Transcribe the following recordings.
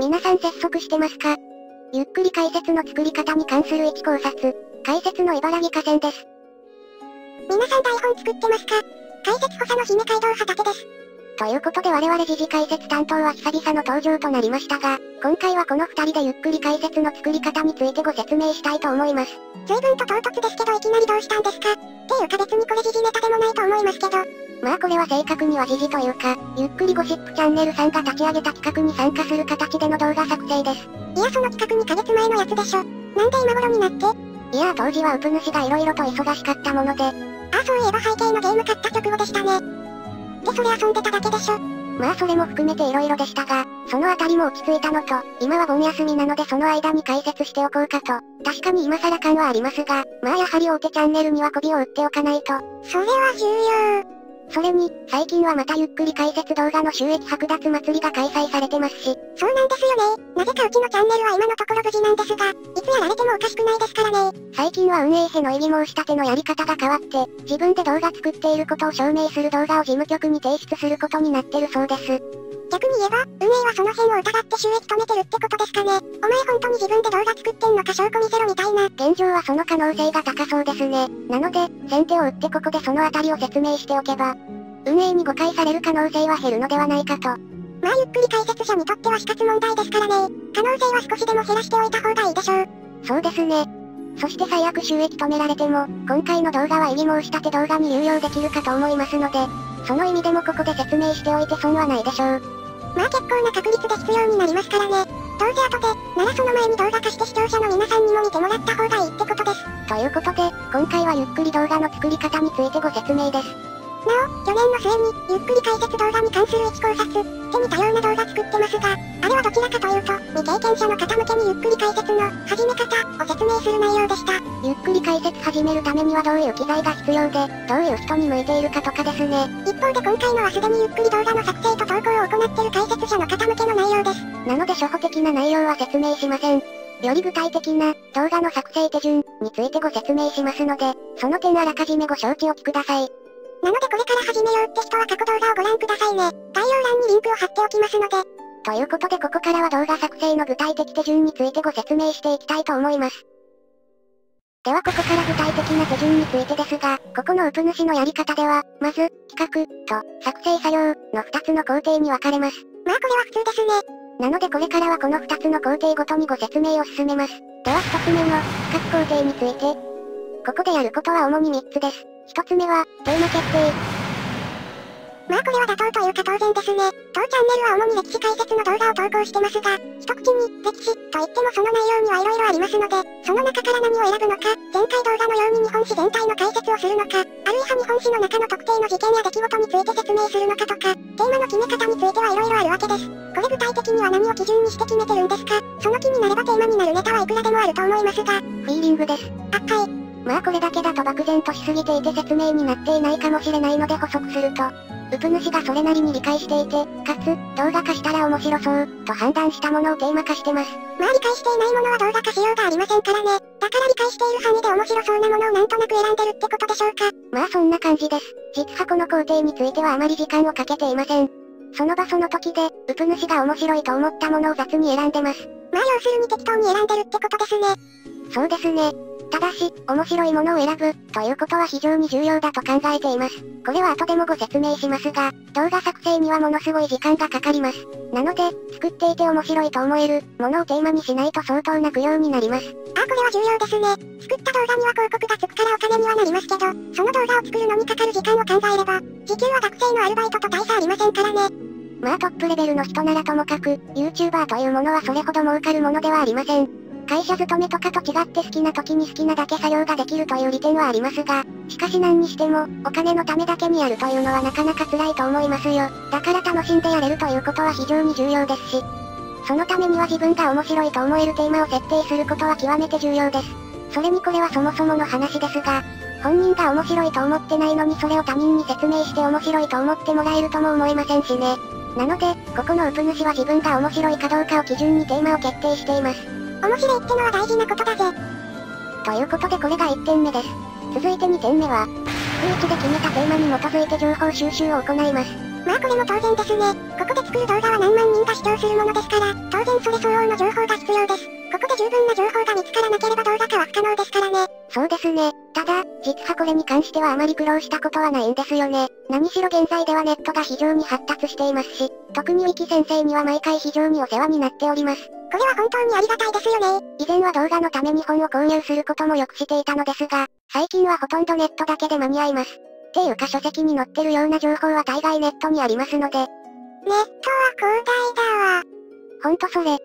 皆さん接続してますか？ゆっくり解説の作り方に関する1考察。解説の茨城河川です。皆さん台本作ってますか？解説補佐の姫街道畑です。ということで我々時事解説担当は久々の登場となりましたが、今回はこの二人でゆっくり解説の作り方についてご説明したいと思います。随分と唐突ですけどいきなりどうしたんですか？っていうか別にこれ時事ネタでもないと思いますけど。まあこれは正確には時事というか、ゆっくりゴシップチャンネルさんが立ち上げた企画に参加する形での動画作成です。いやその企画2ヶ月前のやつでしょ。なんで今頃になっていや当時はウプ主が色々と忙しかったもので。ああそういえば背景のゲーム買った直後でしたね。でそれ遊んでただけでしょ。まあそれも含めて色々でしたが、そのあたりも落ち着いたのと、今は盆休みなのでその間に解説しておこうかと。確かに今更感はありますが、まあやはり大手チャンネルには媚びを打っておかないと。それは重要。それに、最近はまたゆっくり解説動画の収益剥奪祭りが開催されてますし。そうなんですよね。なぜかうちのチャンネルは今のところ無事なんですが、いつやられてもおかしくないですからね。最近は運営費の異議申し立てのやり方が変わって、自分で動画作っていることを証明する動画を事務局に提出することになってるそうです。逆に言えば、運営はその辺を疑って収益止めてるってことですかね。お前本当に自分で動画作ってんのか証拠見せろみたいな。現状はその可能性が高そうですね。なので、先手を打ってここでそのあたりを説明しておけば、運営に誤解される可能性は減るのではないかと。まあゆっくり解説者にとっては死活問題ですからね。可能性は少しでも減らしておいた方がいいでしょう。そうですね。そして最悪収益止められても、今回の動画は異議申し立て動画に有用できるかと思いますので、その意味でもここで説明しておいて損はないでしょう。まあ結構な確率で必要になりますからね。どうせ後で、ならその前に動画化して視聴者の皆さんにも見てもらった方がいいってことです。ということで、今回はゆっくり動画の作り方についてご説明です。なお、去年の末に、ゆっくり解説動画に関する1考察、手に多様な動画作ってますが、あれはどちらかというと、未経験者の方向けにゆっくり解説の、始め方、を説明する内容でした。ゆっくり解説始めるためにはどういう機材が必要で、どういう人に向いているかとかですね。一方で今回のはすでにゆっくり動画の作成と投稿を行ってる解説者の方向けの内容です。なので初歩的な内容は説明しません。より具体的な動画の作成手順についてご説明しますので、その点あらかじめご承知おきください。なのでこれから始めようって人は過去動画をご覧くださいね。概要欄にリンクを貼っておきますので。ということでここからは動画作成の具体的手順についてご説明していきたいと思います。ではここから具体的な手順についてですが、ここのウプ主のやり方では、まず、企画、と、作成作業、の2つの工程に分かれます。まあこれは普通ですね。なのでこれからはこの2つの工程ごとにご説明を進めます。では1つ目の、企画工程について。ここでやることは主に3つです。一つ目は、テーマ決定。まあこれは妥当というか当然ですね。当チャンネルは主に歴史解説の動画を投稿してますが、一口に、歴史、と言ってもその内容には色々ありますので、その中から何を選ぶのか、前回動画のように日本史全体の解説をするのか、あるいは日本史の中の特定の事件や出来事について説明するのかとか、テーマの決め方については色々あるわけです。これ具体的には何を基準にして決めてるんですか？その気になればテーマになるネタはいくらでもあると思いますが、フィーリングです。あ、はい。まあこれだけだと漠然としすぎていて説明になっていないかもしれないので補足すると、ウプ主がそれなりに理解していて、かつ、動画化したら面白そう、と判断したものをテーマ化してます。まあ理解していないものは動画化しようがありませんからね。だから理解している範囲で面白そうなものをなんとなく選んでるってことでしょうか。まあそんな感じです。実はこの工程についてはあまり時間をかけていません。その場その時で、ウプ主が面白いと思ったものを雑に選んでます。まあ要するに適当に選んでるってことですね。そうですね。ただし、面白いものを選ぶ、ということは非常に重要だと考えています。これは後でもご説明しますが、動画作成にはものすごい時間がかかります。なので、作っていて面白いと思える、ものをテーマにしないと相当な供養になります。あ、これは重要ですね。作った動画には広告がつくからお金にはなりますけど、その動画を作るのにかかる時間を考えれば、時給は学生のアルバイトと大差ありませんからね。まあトップレベルの人ならともかく、YouTuber というものはそれほど儲かるものではありません。会社勤めとかと違って好きな時に好きなだけ作業ができるという利点はありますが、しかし何にしても、お金のためだけにやるというのはなかなか辛いと思いますよ。だから楽しんでやれるということは非常に重要ですし、そのためには自分が面白いと思えるテーマを設定することは極めて重要です。それにこれはそもそもの話ですが、本人が面白いと思ってないのにそれを他人に説明して面白いと思ってもらえるとも思えませんしね。なので、ここのウプ主は自分が面白いかどうかを基準にテーマを決定しています。面白いってのは大事なことだぜ。ということでこれが1点目です。続いて2点目は、数値で決めたテーマに基づいて情報収集を行います。まあこれも当然ですね。ここで作る動画は何万人が視聴するものですから、当然それ相応の情報が必要です。十分な情報が見つからなければ動画化は不可能ですからね。そうですね。ただ、実はこれに関してはあまり苦労したことはないんですよね。何しろ現在ではネットが非常に発達していますし、特にウィキ先生には毎回非常にお世話になっております。これは本当にありがたいですよね。以前は動画のために本を購入することもよくしていたのですが、最近はほとんどネットだけで間に合います。っていうか書籍に載ってるような情報は大概ネットにありますので。ネットは広大だわ。ほんとそれ。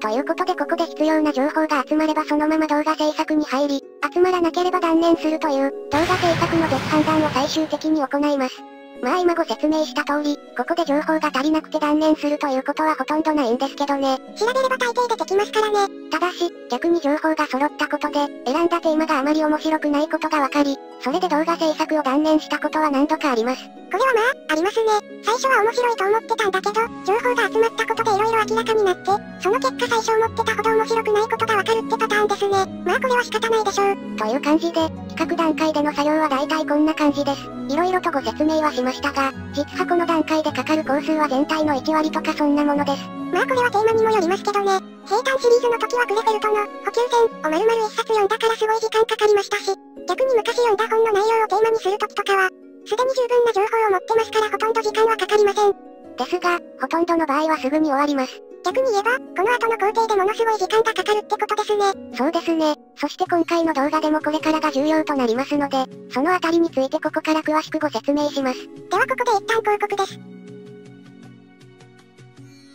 ということでここで必要な情報が集まればそのまま動画制作に入り、集まらなければ断念するという、動画制作の別判断を最終的に行います。まあ今ご説明した通り、ここで情報が足りなくて断念するということはほとんどないんですけどね。調べれば大抵出てきますからね。ただし、逆に情報が揃ったことで、選んだテーマがあまり面白くないことがわかり、それで動画制作を断念したことは何度かあります。これはまあ、ありますね。最初は面白いと思ってたんだけど、情報が集まったことで色々明らかになって、その結果最初思ってたほど面白くないことがわかるってパターンですね。まあこれは仕方ないでしょう。という感じで、企画段階での作業は大体こんな感じです。色々とご説明はしましたが、実はこの段階でかかる工数は全体の1割とかそんなものです。まあこれはテーマにもよりますけどね。平坦シリーズの時はクレフェルトの補給線を丸々一冊読んだからすごい時間かかりましたし、逆に昔読んだ本の内容をテーマにする時とかは、すでに十分な情報を持ってますからほとんど時間はかかりません。ですが、ほとんどの場合はすぐに終わります。逆に言えば、この後の工程でものすごい時間がかかるってことですね。そうですね。そして今回の動画でもこれからが重要となりますので、そのあたりについてここから詳しくご説明します。ではここで一旦広告です。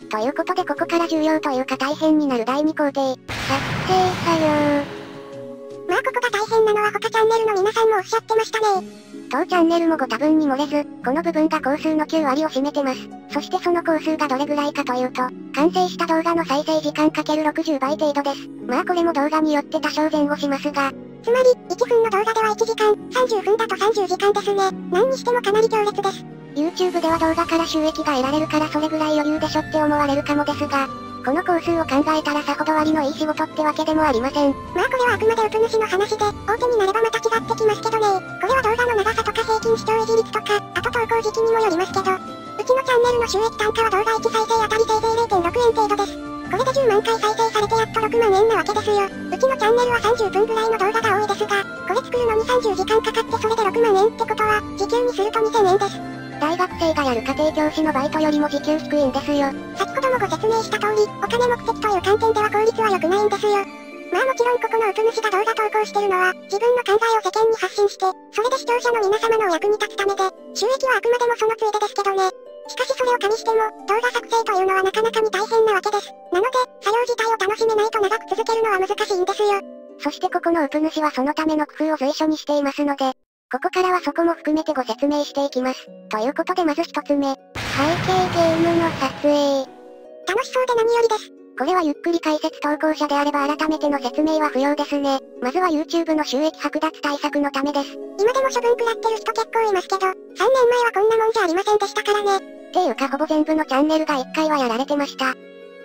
ということでここから重要というか大変になる第2工程、作成。大変なのは他チャンネルの皆さんもおっしゃってましたね。当チャンネルもご多分に漏れず、この部分が工数の9割を占めてます。そしてその工数がどれぐらいかというと、完成した動画の再生時間 ×60 倍程度です。まあこれも動画によって多少前後しますが、つまり、1分の動画では1時間、30分だと30時間ですね。何にしてもかなり強烈です。YouTube では動画から収益が得られるからそれぐらい余裕でしょって思われるかもですが、この工数を考えたらさほど割のいい仕事ってわけでもありません。まあこれはあくまでウプ主の話で、大手になればまた違ってきますけどね。これは動画の長さとか平均視聴維持率とか、あと投稿時期にもよりますけど、うちのチャンネルの収益単価は動画1再生あたりせいぜい0.6円程度です。これで10万回再生されてやっと6万円なわけですよ。うちのチャンネルは30分ぐらいの動画が多いですが、これ作るのに30時間かかってそれで6万円ってことは、時給にすると2000円です。大学生がやる家庭教師のバイトよりも時給低いんですよ。先ほどもご説明した通り、お金目的という観点では効率は良くないんですよ。まあもちろんここのウプ主が動画投稿してるのは、自分の考えを世間に発信して、それで視聴者の皆様のお役に立つためで、収益はあくまでもそのついでですけどね。しかしそれを加味しても、動画作成というのはなかなかに大変なわけです。なので、作業自体を楽しめないと長く続けるのは難しいんですよ。そしてここのウプ主はそのための工夫を随所にしていますので、ここからはそこも含めてご説明していきます。ということでまず一つ目。背景ゲームの撮影。楽しそうで何よりです。これはゆっくり解説投稿者であれば改めての説明は不要ですね。まずは YouTube の収益剥奪対策のためです。今でも処分食らってる人結構いますけど、3年前はこんなもんじゃありませんでしたからね。っていうかほぼ全部のチャンネルが1回はやられてました。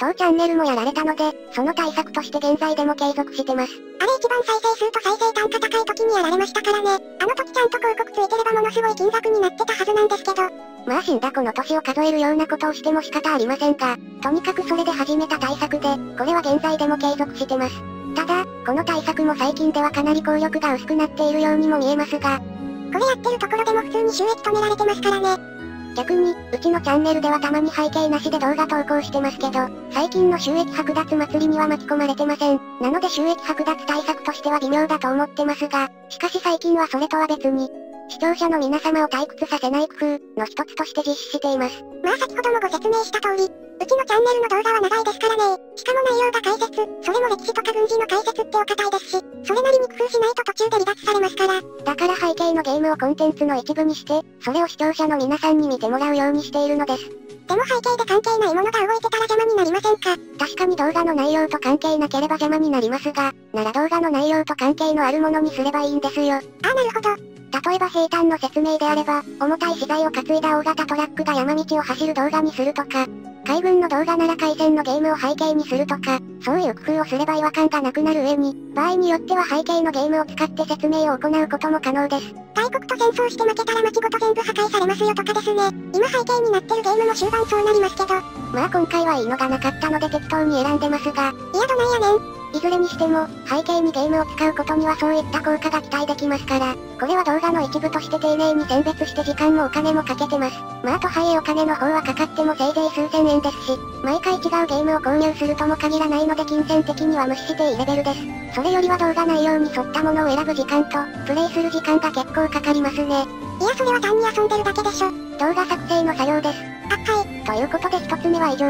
当チャンネルもやられたので、その対策として現在でも継続してます。あれ一番再生数と再生単価高い時にやられましたからね。あの時ちゃんと広告ついてればものすごい金額になってたはずなんですけど。まあ死んだ子の年を数えるようなことをしても仕方ありませんが、とにかくそれで始めた対策で、これは現在でも継続してます。ただ、この対策も最近ではかなり効力が薄くなっているようにも見えますが、これやってるところでも普通に収益止められてますからね。逆に、うちのチャンネルではたまに背景なしで動画投稿してますけど、最近の収益剥奪祭りには巻き込まれてません。なので収益剥奪対策としては微妙だと思ってますが、しかし最近はそれとは別に、視聴者の皆様を退屈させない工夫の一つとして実施しています。まあ先ほどもご説明した通り、うちのチャンネルの動画は長いですからね。しかも内容が解説、それも歴史とか軍事の解説ってお堅いですし、それなりに工夫しないと途中で離脱されますから。だから背景のゲームをコンテンツの一部にして、それを視聴者の皆さんに見てもらうようにしているのです。でも背景で関係ないものが動いてたら邪魔になりませんか確かに動画の内容と関係なければ邪魔になりますが、なら動画の内容と関係のあるものにすればいいんですよ。ああなるほど。例えば平坦の説明であれば、重たい資材を担いだ大型トラックが山道を走る動画にするとか、海軍の動画なら海戦のゲームを背景にするとか、そういう工夫をすれば違和感がなくなる上に、場合によっては背景のゲームを使って説明を行うことも可能です。大国と戦争して負けたら街ごと全部破壊されますよとかですね。今背景になってるゲームも終盤そうなりますけど。まあ今回はいいのがなかったので適当に選んでますが。いやどないやねん。いずれにしても、背景にゲームを使うことにはそういった効果が期待できますから、これは動画の一部として丁寧に選別して時間もお金もかけてます。まあとはいえお金の方はかかってもせいぜい数千円ですし、毎回違うゲームを購入するとも限らないので金銭的には無視していいレベルです。それよりは動画内容に沿ったものを選ぶ時間と、プレイする時間が結構かかりますね。いやそれは単に遊んでるだけでしょ。動画作成の作業です。あ、はい。ということで一つ目は以上。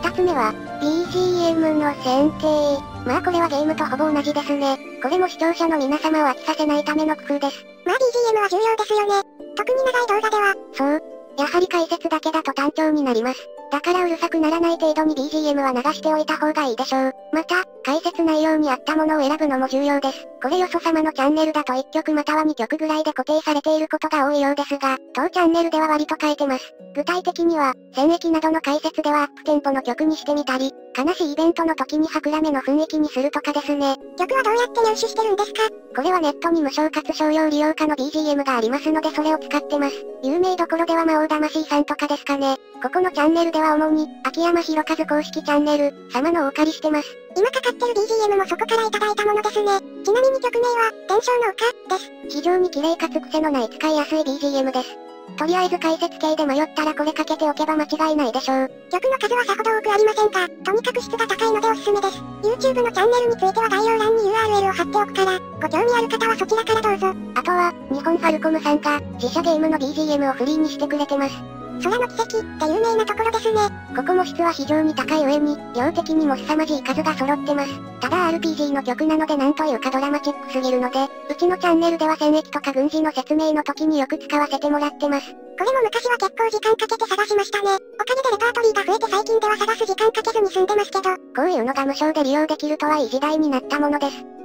二つ目は、BGM の選定。まあこれはゲームとほぼ同じですね。これも視聴者の皆様を飽きさせないための工夫です。まあ BGM は重要ですよね。特に長い動画では。そう。やはり解説だけだと単調になります。だからうるさくならない程度に BGM は流しておいた方がいいでしょう。また、解説内容に合ったものを選ぶのも重要です。これよそ様のチャンネルだと1曲または2曲ぐらいで固定されていることが多いようですが、当チャンネルでは割と変えてます。具体的には、戦役などの解説ではアップテンポの曲にしてみたり、悲しいイベントの時にはくらめの雰囲気にするとかですね。曲はどうやって入手してるんですか？これはネットに無償かつ商用利用可の BGM がありますのでそれを使ってます。有名どころでは魔王魂さんとかですかね。ここのチャンネルでは主に、秋山博和公式チャンネル、様のお借りしてます。今かかってる BGM もそこからいただいたものですね。ちなみに曲名は、伝承の丘、です。非常に綺麗かつ癖のない使いやすい BGM です。とりあえず解説系で迷ったらこれかけておけば間違いないでしょう。曲の数はさほど多くありませんが、とにかく質が高いのでおすすめです。YouTube のチャンネルについては概要欄に URL を貼っておくから、ご興味ある方はそちらからどうぞ。あとは、日本ファルコムさんが、自社ゲームの BGM をフリーにしてくれてます。空の奇跡って有名なところですね。ここも質は非常に高い上に、量的にも凄まじい数が揃ってます。ただ RPG の曲なのでなんというかドラマチックすぎるので、うちのチャンネルでは戦役とか軍事の説明の時によく使わせてもらってます。これも昔は結構時間かけて探しましたね。おかげでレパートリーが増えて最近では探す時間かけずに済んでますけど。こういうのが無償で利用できるとはいい時代になったものです。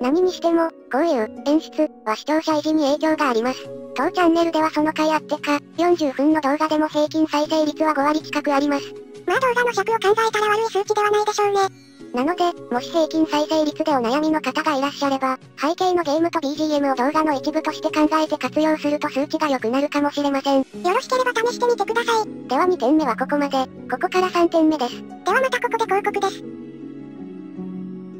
何にしても、こういう演出は視聴者維持に影響があります。当チャンネルではその回あってか、40分の動画でも平均再生率は5割近くあります。まあ動画の尺を考えたら悪い数値ではないでしょうね。なので、もし平均再生率でお悩みの方がいらっしゃれば、背景のゲームと BGM を動画の一部として考えて活用すると数値が良くなるかもしれません。よろしければ試してみてください。では2点目はここまで、ここから3点目です。ではまたここで広告です。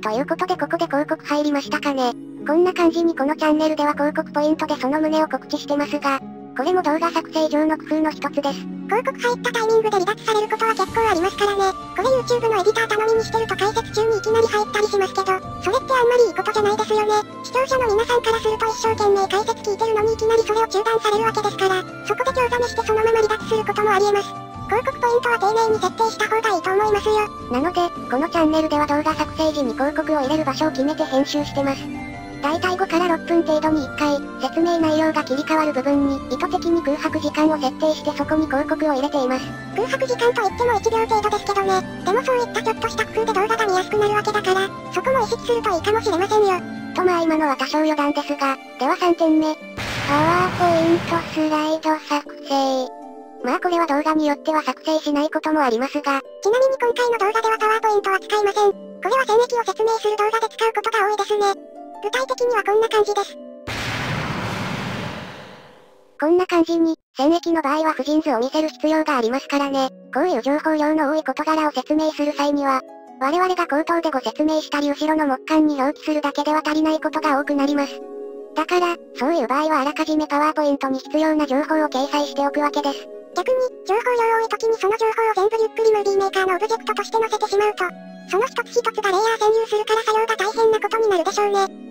ということでここで広告入りましたかね。こんな感じにこのチャンネルでは広告ポイントでその旨を告知してますが、これも動画作成上の工夫の一つです。広告入ったタイミングで離脱されることは結構ありますからね。これ YouTube のエディター頼みにしてると解説中にいきなり入ったりしますけど、それってあんまりいいことじゃないですよね。視聴者の皆さんからすると一生懸命解説聞いてるのにいきなりそれを中断されるわけですから、そこで興ざめしてそのまま離脱することもありえます。広告ポイントは丁寧に設定した方がいいと思いますよ。なので、このチャンネルでは動画作成時に広告を入れる場所を決めて編集してます。だいたい5から6分程度に1回、説明内容が切り替わる部分に意図的に空白時間を設定してそこに広告を入れています。空白時間といっても1秒程度ですけどね。でもそういったちょっとした工夫で動画が見やすくなるわけだから、そこも意識するといいかもしれませんよ。とまあ今のは多少余談ですが、では3点目。パワーポイントスライド作成。まあこれは動画によっては作成しないこともありますが、ちなみに今回の動画ではパワーポイントは使いません。これは戦役を説明する動画で使うことが多いですね。具体的にはこんな感じです。こんな感じに、戦役の場合は婦人図を見せる必要がありますからね。こういう情報量の多い事柄を説明する際には、我々が口頭でご説明したり後ろの木簡に表記するだけでは足りないことが多くなります。だから、そういう場合はあらかじめパワーポイントに必要な情報を掲載しておくわけです。逆に、情報量多い時にその情報を全部ゆっくりムービーメーカーのオブジェクトとして載せてしまうと、その一つ一つがレイヤー占有するから作業が大変なことになるでしょうね。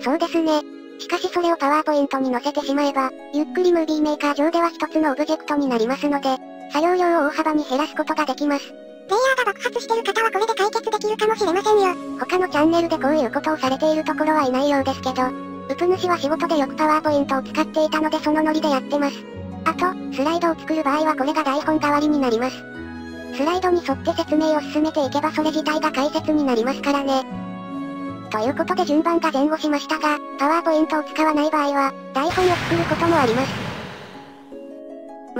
そうですね。しかしそれをパワーポイントに載せてしまえば、ゆっくりムービーメーカー上では一つのオブジェクトになりますので、作業量を大幅に減らすことができます。レイヤーが爆発してる方はこれで解決できるかもしれませんよ。他のチャンネルでこういうことをされているところはいないようですけど、ウプ主は仕事でよくパワーポイントを使っていたのでそのノリでやってます。あと、スライドを作る場合はこれが台本代わりになります。スライドに沿って説明を進めていけばそれ自体が解説になりますからね。ということで順番が前後しましたが、パワーポイントを使わない場合は、台本を作ることもあります。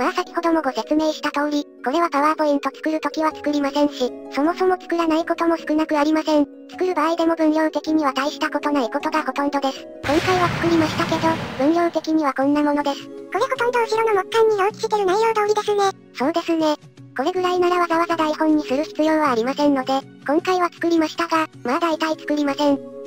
まあ先ほどもご説明した通り、これはパワーポイント作るときは作りませんし、そもそも作らないことも少なくありません。作る場合でも分量的には大したことないことがほとんどです。今回は作りましたけど、分量的にはこんなものです。これほとんど後ろの木簡に表記してる内容通りですね。そうですね。これぐらいならわざわざ台本にする必要はありませんので、今回は作りましたが、まあ大体作りません。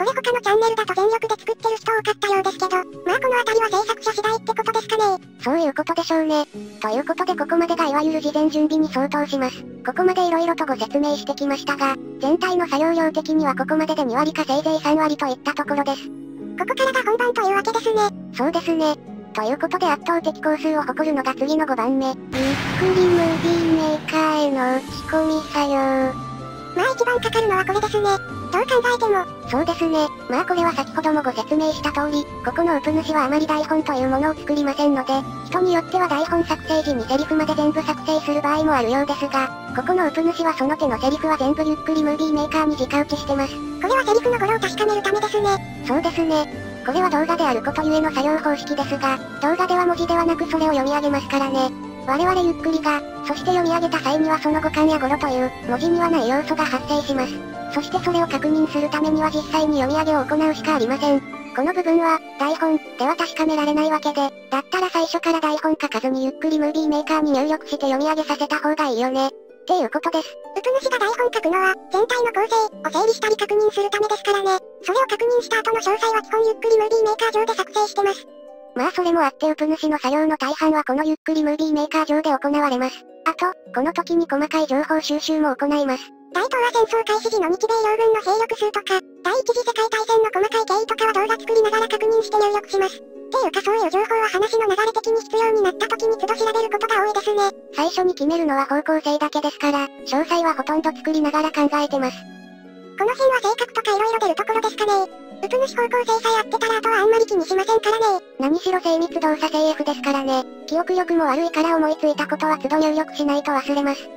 これ他のチャンネルだと全力で作ってる人多かったようですけど、まあこの辺りは制作者次第ってことですかね。そういうことでしょうね。ということでここまでがいわゆる事前準備に相当します。ここまで色々とご説明してきましたが、全体の作業量的にはここまでで2割かせいぜい3割といったところです。ここからが本番というわけですね。そうですね。ということで圧倒的工数を誇るのが次の5番目。ゆっくりムービーメーカーへの打ち込み作業。まあ一番かかるのはこれですね。どう考えても。そうですね。まあこれは先ほどもご説明した通り、ここのウプ主はあまり台本というものを作りませんので、人によっては台本作成時にセリフまで全部作成する場合もあるようですが、ここのウプ主はその手のセリフは全部ゆっくりムービーメーカーに直打ちしてます。これはセリフの語呂を確かめるためですね。そうですね。これは動画であることゆえの作業方式ですが、動画では文字ではなくそれを読み上げますからね。我々ゆっくりが、そして読み上げた際にはその語感や語呂という、文字にはない要素が発生します。そしてそれを確認するためには実際に読み上げを行うしかありません。この部分は、台本、では確かめられないわけで、だったら最初から台本書かずにゆっくりムービーメーカーに入力して読み上げさせた方がいいよね。っていうことです。うプ主が台本書くのは、全体の構成を整理したり確認するためですからね。それを確認した後の詳細は基本ゆっくりムービーメーカー上で作成してます。まあそれもあってウプ主の作業の大半はこのゆっくりムービーメーカー上で行われます。あと、この時に細かい情報収集も行います。大東亜戦争開始時の日米両軍の兵力数とか、第一次世界大戦の細かい経緯とかは動画作りながら確認して入力します。っていうかそういう情報は話の流れ的に必要になった時に都度調べることが多いですね。最初に決めるのは方向性だけですから、詳細はほとんど作りながら考えてます。この辺は性格とか色々出るところですかね。うつ主方向性さえ合ってたらあとはあんまり気にしませんからね。何しろ精密動作 CF ですからね。記憶力も悪いから思いついたことは都度入力しないと忘れます。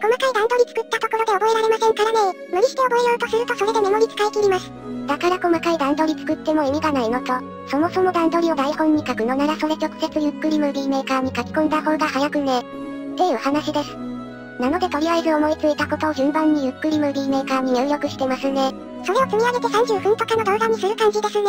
細かい段取り作ったところで覚えられませんからね。無理して覚えようとするとそれでメモリ使い切ります。だから細かい段取り作っても意味がないのと、そもそも段取りを台本に書くのならそれ直接ゆっくりムービーメーカーに書き込んだ方が早くね。っていう話です。なのでとりあえず思いついたことを順番にゆっくりムービーメーカーに入力してますね。それを積み上げて30分とかの動画にする感じですね。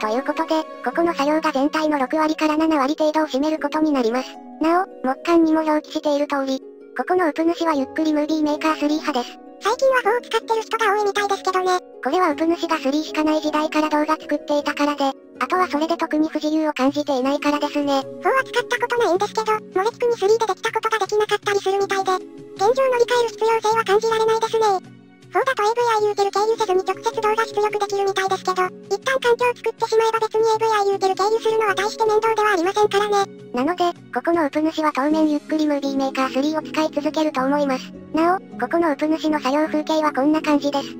ということで、ここの作業が全体の6割から7割程度を占めることになります。なお、木簡にも表記している通り、ここのウプ主はゆっくりムービーメーカー3派です。最近は4を使ってる人が多いみたいですけどね。これはウプ主が3しかない時代から動画作っていたからで、あとはそれで特に不自由を感じていないからですね。4は使ったことないんですけど、モレツクに3でできたことができなかったりするみたいで、現状乗り換える必要性は感じられないですね。そうだと AVI ユーテル経由せずに直接動画出力できるみたいですけど、一旦環境を作ってしまえば別に AVI ユーテル経由するのは大して面倒ではありませんからね。なので、ここのウプ主は当面ゆっくりムービーメーカー3を使い続けると思います。なお、ここのウプ主の作業風景はこんな感じです。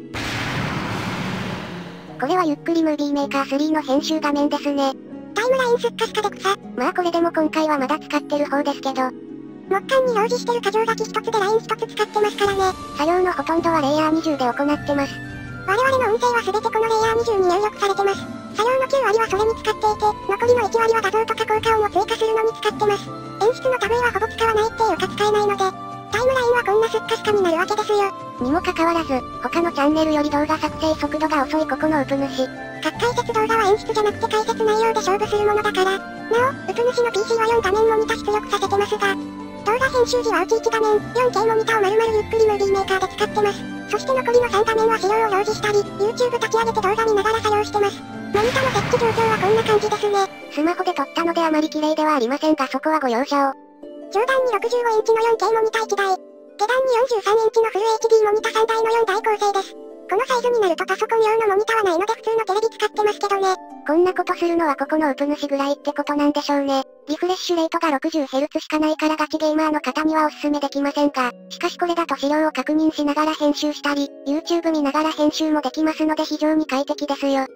これはゆっくりムービーメーカー3の編集画面ですね。タイムラインすっかすかで草。まあこれでも今回はまだ使ってる方ですけど、木簡に表示してる箇条書き一つでライン一つ使ってますからね。作業のほとんどはレイヤー20で行ってます。我々の音声は全てこのレイヤー20に入力されてます。作業の9割はそれに使っていて、残りの1割は画像とか効果音を追加するのに使ってます。演出の類はほぼ使わないっていうか使えないので、タイムラインはこんなスッカスカになるわけですよ。にもかかわらず、他のチャンネルより動画作成速度が遅いここのウプ主。各解説動画は演出じゃなくて解説内容で勝負するものだから。なお、ウプ主の PC は4画面モニタ出力させてますが、動画編集時はうち1画面、4K モニターを丸々ゆっくりムービーメーカーで使ってます。そして残りの3画面は資料を表示したり、YouTube 立ち上げて動画見ながら作業してます。モニタの設置状況はこんな感じですね。スマホで撮ったのであまり綺麗ではありませんがそこはご容赦を。上段に65インチの 4K モニター1台。下段に43インチのフル HD モニター3台の4台構成です。このサイズになるとパソコン用のモニターはないので普通のテレビ使ってますけどね。こんなことするのはここのウプ主ぐらいってことなんでしょうね。リフレッシュレートが 60Hz しかないからガチゲーマーの方にはおすすめできませんが、しかしこれだと資料を確認しながら編集したり、YouTube 見ながら編集もできますので非常に快適ですよ。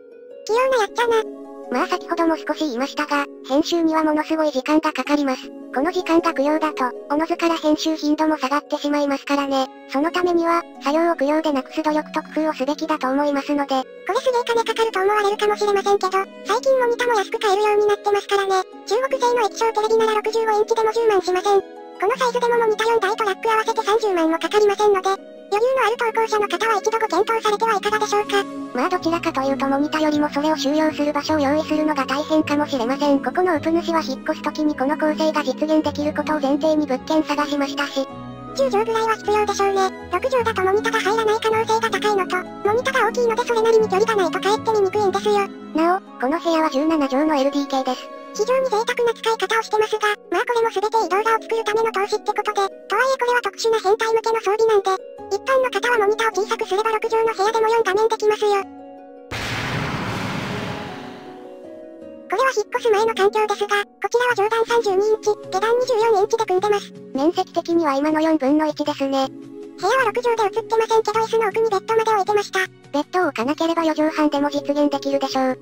器用なやっちゃな。まあ先ほども少し言いましたが、編集にはものすごい時間がかかります。この時間が供養だと、おのずから編集頻度も下がってしまいますからね。そのためには、作業を供養でなくす努力と工夫をすべきだと思いますので。これすげえ金かかると思われるかもしれませんけど、最近モニタも安く買えるようになってますからね。中国製の液晶テレビなら65インチでも10万しません。このサイズでもモニタ4台とラック合わせて30万もかかりませんので、余裕のある投稿者の方は一度ご検討されてはいかがでしょうか？まあどちらかというとモニタよりもそれを収容する場所を用意するのが大変かもしれません。ここのウプ主は引っ越す時にこの構成が実現できることを前提に物件探しましたし、10畳ぐらいは必要でしょうね。6畳だとモニタが入らない可能性が高いのと、モニタが大きいのでそれなりに距離がないとかえって見にくいんですよ。なお、この部屋は17畳の LDK です。非常に贅沢な使い方をしてますが、まあこれも全て移動画を作るための投資ってことで、とはいえこれは特殊な変態向けの装備なんで、一般の方はモニターを小さくすれば6畳の部屋でも4画面できますよ。これは引っ越す前の環境ですが、こちらは上段32インチ、下段24インチで組んでます。面積的には今の4分の1ですね。部屋は6畳で映ってませんけど椅子の奥にベッドまで置いてました。ベッドを置かなければ4畳半でも実現できるでしょう。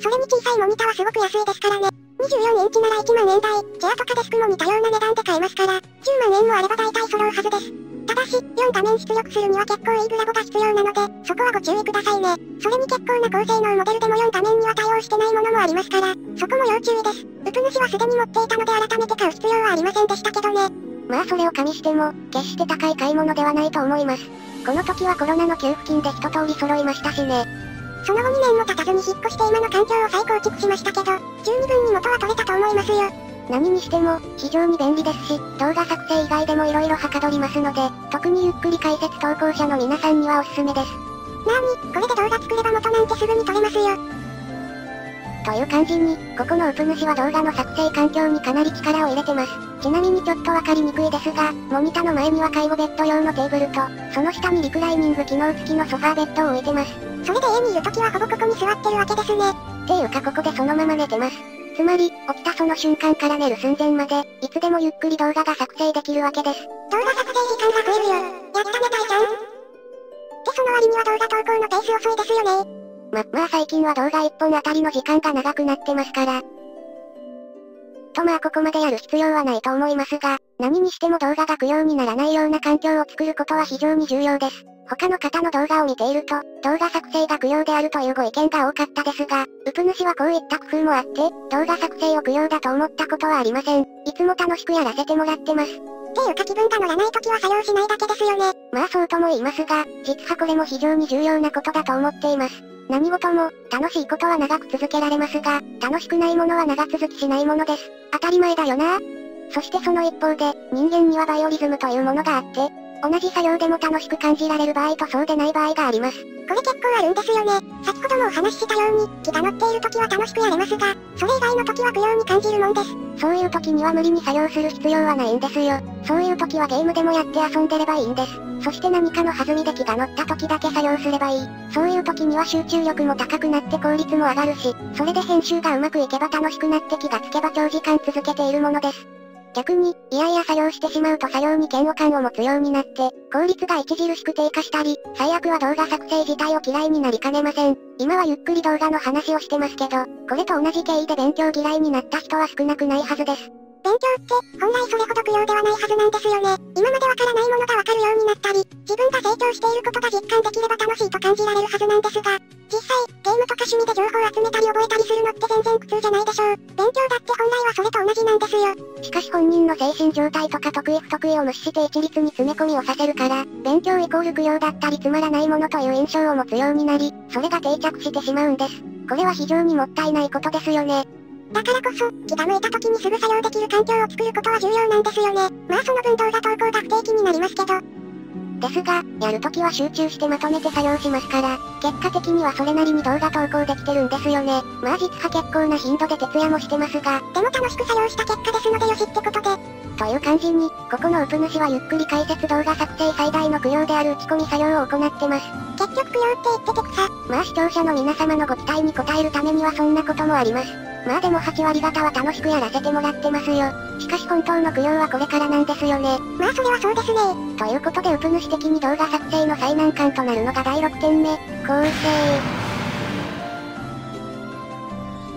それに小さいモニタはすごく安いですからね。24インチなら1万円台、チェアとかデスクも似たような値段で買えますから、10万円もあれば大体揃うはずです。ただし、4画面出力するには結構いいグラボが必要なので、そこはご注意くださいね。それに結構な高性能モデルでも4画面には対応してないものもありますから、そこも要注意です。ウプ主はすでに持っていたので改めて買う必要はありませんでしたけどね。まあそれを加味しても、決して高い買い物ではないと思います。この時はコロナの給付金で一通り揃いましたしね。その後2年も経たずに引っ越して今の環境を再構築しましたけど、十二分に元は取れたと思いますよ。何にしても、非常に便利ですし、動画作成以外でも色々はかどりますので、特にゆっくり解説投稿者の皆さんにはおすすめです。なーに、これで動画作れば元なんてすぐに撮れますよ。という感じに、ここのウプ主は動画の作成環境にかなり力を入れてます。ちなみにちょっとわかりにくいですが、モニタの前には介護ベッド用のテーブルと、その下にリクライニング機能付きのソファーベッドを置いてます。それで家にいる時はほぼここに座ってるわけですね。っていうかここでそのまま寝てます。つまり、起きたその瞬間から寝る寸前まで、いつでもゆっくり動画が作成できるわけです。動画作成時間が増えるよ。やったね、たいちゃん。ってその割には動画投稿のペース遅いですよね。ま、まあ最近は動画1本あたりの時間が長くなってますから。とまあここまでやる必要はないと思いますが、何にしても動画が供養にならないような環境を作ることは非常に重要です。他の方の動画を見ていると、動画作成が供養であるというご意見が多かったですが、ウプ主はこういった工夫もあって、動画作成を供養だと思ったことはありません。いつも楽しくやらせてもらってます。っていうか気分が乗らない時は作業しないだけですよね。まあそうとも言いますが、実はこれも非常に重要なことだと思っています。何事も、楽しいことは長く続けられますが、楽しくないものは長続きしないものです。当たり前だよなそしてその一方で、人間にはバイオリズムというものがあって、同じ作業でも楽しく感じられる場合とそうでない場合があります。これ結構あるんですよね。先ほどもお話ししたように、気が乗っている時は楽しくやれますが、それ以外の時は供養に感じるもんです。そういう時には無理に作業する必要はないんですよ。そういう時はゲームでもやって遊んでればいいんです。そして何かの弾みで気が乗った時だけ作業すればいい。そういう時には集中力も高くなって効率も上がるし、それで編集がうまくいけば楽しくなって気がつけば長時間続けているものです。逆に、いやいや作業してしまうと作業に嫌悪感を持つようになって、効率が著しく低下したり、最悪は動画作成自体を嫌いになりかねません。今はゆっくり動画の話をしてますけど、これと同じ経緯で勉強嫌いになった人は少なくないはずです。勉強って、本来それほど供養ではないはずなんですよね。今までわからないものがわかるようになったり、自分が成長していることが実感できれば楽しいと感じられるはずなんですが、実際、ゲームとか趣味で情報を集めたり覚えたりするのって全然苦痛じゃないでしょう。勉強だって本来はそれと同じなんですよ。しかし本人の精神状態とか得意不得意を無視して一律に詰め込みをさせるから、勉強イコール供養だったりつまらないものという印象を持つようになり、それが定着してしまうんです。これは非常にもったいないことですよね。だからこそ、気が向いた時にすぐ作業できる環境を作ることは重要なんですよね。まあその分動画投稿が不定期になりますけど。ですが、やるときは集中してまとめて作業しますから、結果的にはそれなりに動画投稿できてるんですよね。まあ実は結構な頻度で徹夜もしてますが、でも楽しく作業した結果ですのでよしってことで。という感じに、ここのウプ主はゆっくり解説動画作成最大の供養である打ち込み作業を行ってます。結局供養って言ってて草。まあ視聴者の皆様のご期待に応えるためにはそんなこともあります。まあでも8割方は楽しくやらせてもらってますよ。しかし本当の供養はこれからなんですよね。まあそれはそうですね。ということでウプ主的に動画作成の最難関となるのが第6点目、構成。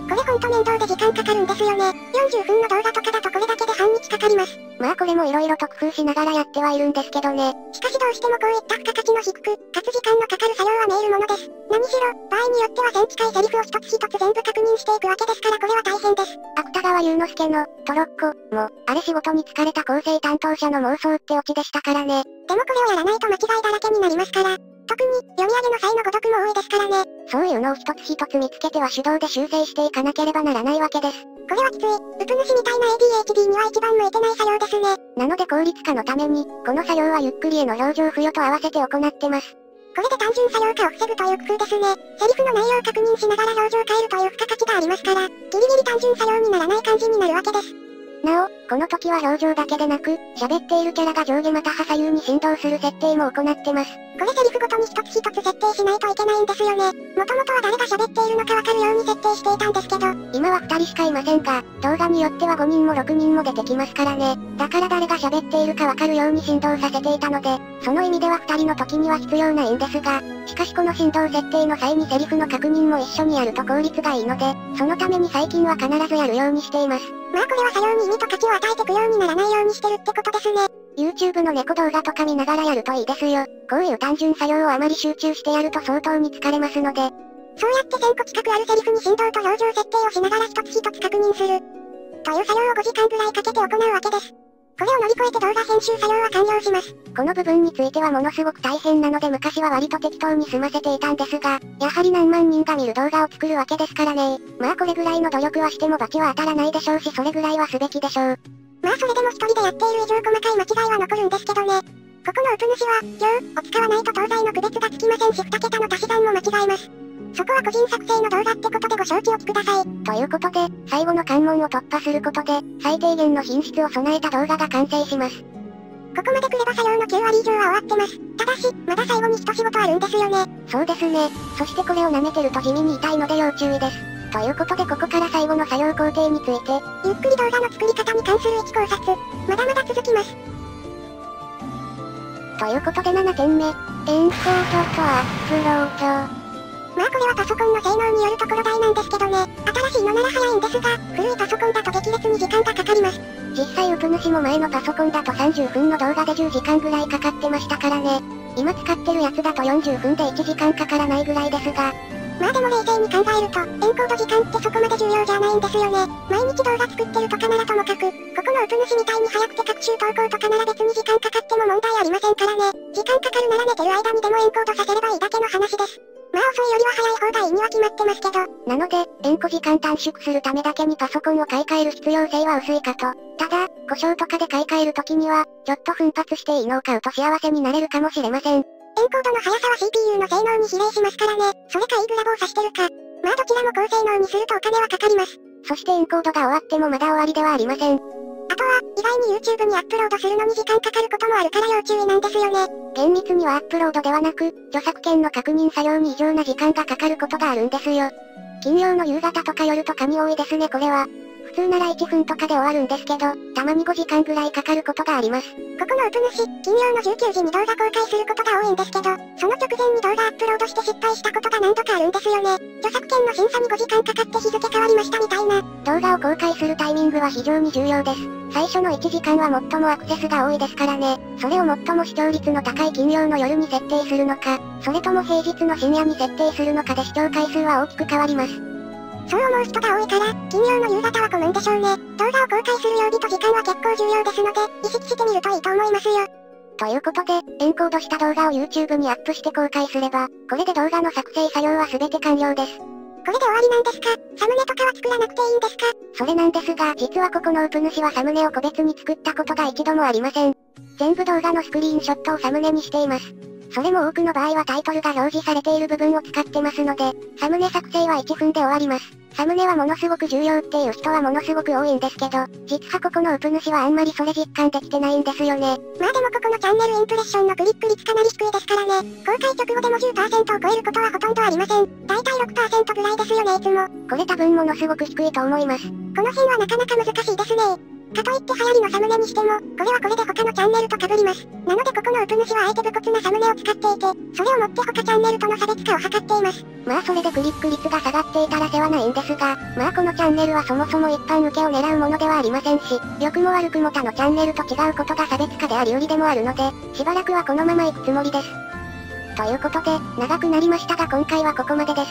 これれほんと面倒で時間かかるんですよね。40分の動画とかだとこれだけで半日かかります。まあこれも色々と工夫しながらやってはいるんですけどね。しかしどうしてもこういった付加価値の低く、かつ時間のかかる作業は見えるものです。何しろ、場合によっては1000近いセリフを一つ一つ全部確認していくわけですからこれは大変です。芥川龍之介の、トロッコ、も、あれ仕事に疲れた構成担当者の妄想ってオチでしたからね。でもこれをやらないと間違いだらけになりますから。特に、読み上げの際の誤読も多いですからね。そういうのを一つ一つ見つけては手動で修正していかなければならないわけです。これはきつい。ウプ主みたいな ADHD には一番向いてない作業ですね。なので効率化のために、この作業はゆっくりへの表情付与と合わせて行ってます。これで単純作業化を防ぐという工夫ですね。セリフの内容を確認しながら表情を変えるという付加価値がありますから、ギリギリ単純作業にならない感じになるわけです。なお、この時は表情だけでなく、喋っているキャラが上下または左右に振動する設定も行ってます。これセリフごとに一つ一つ設定しないといけないんですよね。もともとは誰が喋っているのかわかるように設定していたんですけど、今は二人しかいませんが、動画によっては5人も6人も出てきますからね。だから誰が喋っているかわかるように振動させていたので、その意味では二人の時には必要ないんですが、しかしこの振動設定の際にセリフの確認も一緒にやると効率がいいので、そのために最近は必ずやるようにしています。まあこれは作業に意味と価値を与えてくようにならないようにしてるってことですね。YouTube の猫動画とか見ながらやるといいですよ。こういう単純作業をあまり集中してやると相当に疲れますので。そうやって1000個近くあるセリフに振動と表情設定をしながら一つ一つ確認する。という作業を5時間ぐらいかけて行うわけです。これを乗り越えて動画編集作業は完了します。この部分についてはものすごく大変なので昔は割と適当に済ませていたんですが、やはり何万人が見る動画を作るわけですからねまあこれぐらいの努力はしても罰は当たらないでしょうしそれぐらいはすべきでしょう。まあそれでも一人でやっている以上細かい間違いは残るんですけどね。ここのウプ主は、行を使わないと東西の区別がつきませんし2桁の足し算も間違えます。そこは個人作成の動画ってことでご承知おきください。ということで、最後の関門を突破することで、最低限の品質を備えた動画が完成します。ここまで来れば作業の9割以上は終わってます。ただし、まだ最後に一仕事あるんですよね。そうですね。そしてこれを舐めてると地味に痛いので要注意です。ということでここから最後の作業工程について、ゆっくり動画の作り方に関する1考察、まだまだ続きます。ということで7点目、エンコードとアップロード。まあこれはパソコンの性能によるところ大なんですけどね。新しいのなら早いんですが、古いパソコンだと激烈に時間がかかります。実際ウプ主も前のパソコンだと30分の動画で10時間ぐらいかかってましたからね。今使ってるやつだと40分で1時間かからないぐらいですが。まあでも冷静に考えると、エンコード時間ってそこまで重要じゃないんですよね。毎日動画作ってるとかならともかく、ここのウプ主みたいに早くて学習投稿とかなら別に時間かかっても問題ありませんからね。時間かかるなら寝てる間にでもエンコードさせればいいだけの話です。まあ遅いよりは早い方がいいには決まってますけど。なので、円弧時間短縮するためだけにパソコンを買い替える必要性は薄いかと。ただ、故障とかで買い替えるときには、ちょっと奮発していいのを買うと幸せになれるかもしれません。エンコードの速さは CPU の性能に比例しますからね。それかいいグラボを指してるか。まあどちらも高性能にするとお金はかかります。そしてエンコードが終わってもまだ終わりではありません。あとは、意外に YouTube にアップロードするのに時間かかることもあるから要注意なんですよね。厳密にはアップロードではなく、著作権の確認作業に異常な時間がかかることがあるんですよ。金曜の夕方とか夜とかに多いですねこれは。普通なら1分とかで終わるんですけど、たまに5時間ぐらいかかることがあります。ここのウプ主、金曜の19時に動画公開することが多いんですけど、その直前に動画アップロードして失敗したことが何度かあるんですよね。著作権の審査に5時間かかって日付変わりましたみたいな。動画を公開するタイミングは非常に重要です。最初の1時間は最もアクセスが多いですからね。それを最も視聴率の高い金曜の夜に設定するのか、それとも平日の深夜に設定するのかで視聴回数は大きく変わります。そう思う人が多いから、金曜の夕方は混むんでしょうね。動画を公開する曜日と時間は結構重要ですので、意識してみるといいと思いますよ。ということで、エンコードした動画を YouTube にアップして公開すれば、これで動画の作成作業は全て完了です。これで終わりなんですか？サムネとかは作らなくていいんですか？それなんですが、実はここのウプ主はサムネを個別に作ったことが一度もありません。全部動画のスクリーンショットをサムネにしています。それも多くの場合はタイトルが表示されている部分を使ってますので、サムネ作成は1分で終わります。サムネはものすごく重要っていう人はものすごく多いんですけど、実はここのウプ主はあんまりそれ実感できてないんですよね。まあでもここのチャンネルインプレッションのクリック率かなり低いですからね。公開直後でも10%を超えることはほとんどありません。だいたい6%ぐらいですよねいつも。これ多分ものすごく低いと思います。この辺はなかなか難しいですね。かといって流行りのサムネにしても、これはこれで他のチャンネルと被ります。なのでここのウプ主はあえて武骨なサムネを使っていて、それをもって他チャンネルとの差別化を図っています。まあそれでクリック率が下がっていたら世話ないんですが、まあこのチャンネルはそもそも一般受けを狙うものではありませんし、良くも悪くも他のチャンネルと違うことが差別化であり売りでもあるので、しばらくはこのまま行くつもりです。ということで、長くなりましたが今回はここまでです。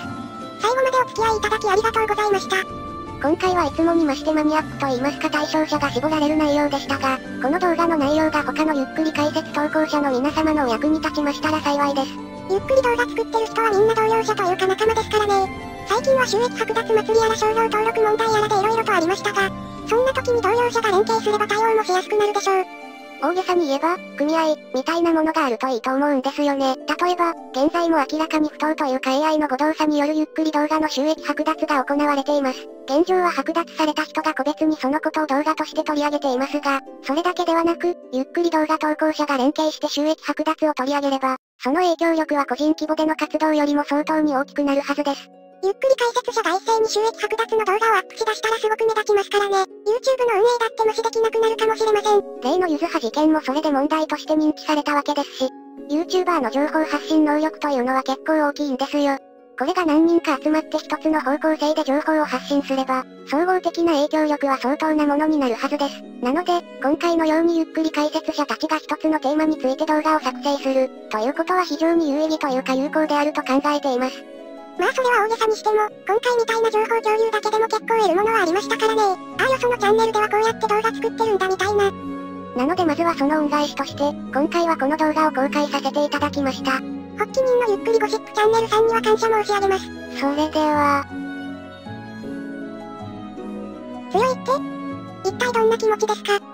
最後までお付き合いいただきありがとうございました。今回はいつもに増してマニアックと言いますか対象者が絞られる内容でしたが、この動画の内容が他のゆっくり解説投稿者の皆様のお役に立ちましたら幸いです。ゆっくり動画作ってる人はみんな同僚者というか仲間ですからね。最近は収益剥奪祭りやら商標登録問題やらで色々とありましたが、そんな時に同僚者が連携すれば対応もしやすくなるでしょう。大げさに言えば、組合、みたいなものがあるといいと思うんですよね。例えば、現在も明らかに不当というか AI の誤動作によるゆっくり動画の収益剥奪が行われています。現状は剥奪された人が個別にそのことを動画として取り上げていますが、それだけではなく、ゆっくり動画投稿者が連携して収益剥奪を取り上げれば、その影響力は個人規模での活動よりも相当に大きくなるはずです。ゆっくり解説者が一斉に収益剥奪の動画をアップしだしたらすごく目立ちますからね。YouTube の運営だって無視できなくなるかもしれません。例のゆずは事件もそれで問題として認知されたわけですし、YouTuber の情報発信能力というのは結構大きいんですよ。これが何人か集まって一つの方向性で情報を発信すれば、総合的な影響力は相当なものになるはずです。なので、今回のようにゆっくり解説者たちが一つのテーマについて動画を作成する、ということは非常に有意義というか有効であると考えています。まあそれは大げさにしても、今回みたいな情報共有だけでも結構得るものはありましたからね。ああよそのチャンネルではこうやって動画作ってるんだみたいな。なのでまずはその恩返しとして、今回はこの動画を公開させていただきました。発起人のゆっくりゴシップチャンネルさんには感謝申し上げます。それでは。強いって？一体どんな気持ちですか？